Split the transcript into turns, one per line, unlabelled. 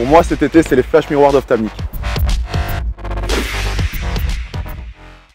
Pour moi cet été c'est les flash miroirs d'Ophthalmic.